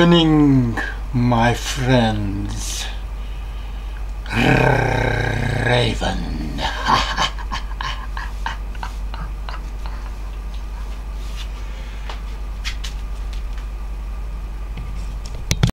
evening, my friends. Raven.